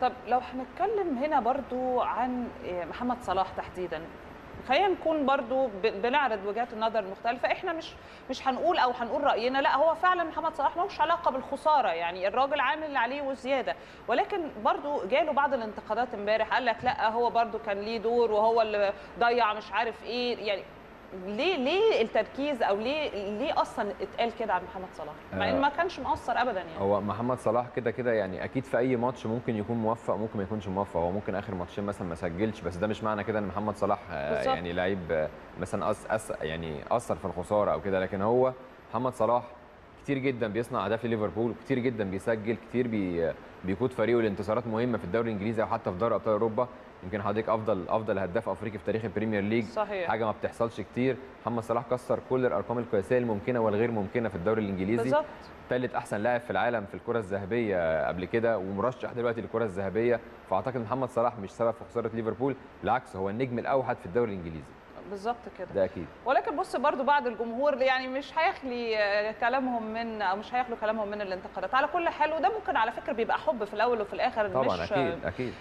طب لو هنتكلم هنا برضو عن محمد صلاح تحديدا خلينا نكون برضو بنعرض وجهات النظر المختلفة إحنا مش مش هنقول أو هنقول رأينا لا هو فعلا محمد صلاح ملوش علاقة بالخسارة يعني الراجل عامل اللي عليه وزيادة. ولكن برضو جاله بعض الانتقادات امبارح قال لك لا هو برضو كان ليه دور وهو اللي ضيع مش عارف إيه يعني ليه ليه التركيز أو ليه ليه أصلا اتقال كده عن محمد صلاح مع آه. ان ما كانش مقصر ابدا يعني هو محمد صلاح كده كده يعني أكيد في أي ماتش ممكن يكون موفق ممكن ما يكونش موفق هو ممكن آخر ماتشين مثلا ما سجلش بس ده مش معنى كده إن محمد صلاح آه، بالظبط. يعني لعيب آه، مثلا أس أس يعني أثر في الخسارة أو كده لكن هو محمد صلاح كتير جدا بيصنع أهداف لليفربول كتير جدا بيسجل كتير بي بيقود فريقه لانتصارات مهمة في الدوري الإنجليزي أو حتى في دوري أبطال أوروبا. يمكن حضرتك أفضل أفضل هداف أفريقي في تاريخ البريمير ليج. صحيح. حاجة ما بتحصلش كتير. محمد صلاح كسر كل الأرقام القياسية الممكنة والغير ممكنة في الدوري الإنجليزي. بالظبط. ثالث أحسن لاعب في العالم في الكرة الذهبية قبل كده ومرشح دلوقتي للكرة الذهبية. فأعتقد محمد صلاح مش سبب في خسارة ليفربول بالعكس هو النجم الأوحد في الدوري الإنجليزي. بالظبط كده. ده أكيد. ولكن بص برضو بعض الجمهور يعني مش هيخلي كلامهم من أو مش هيخلوا كلامهم من الانتقادات. على كل حال وده ممكن على فكرة بيبقى حب في الأول وفي الآخر طبعا مش أكيد أكيد.